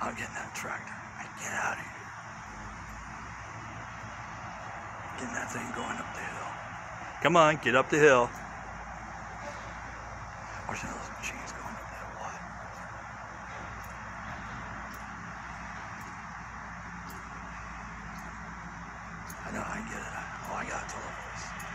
I'm getting that tractor. Get out of here. Getting that thing going up the hill. Come on, get up the hill. Watch those machines going up that wide. I know I can get it. Oh, I got to look this.